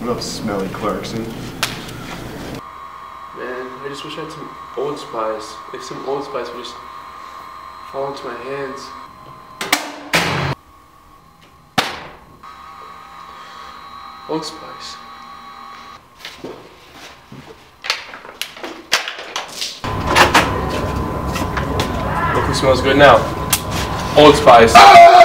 What smelly Clarkson? Man, I just wish I had some Old Spice. If some Old Spice would just fall into my hands. Old Spice. Look who smells good now. Old Spice.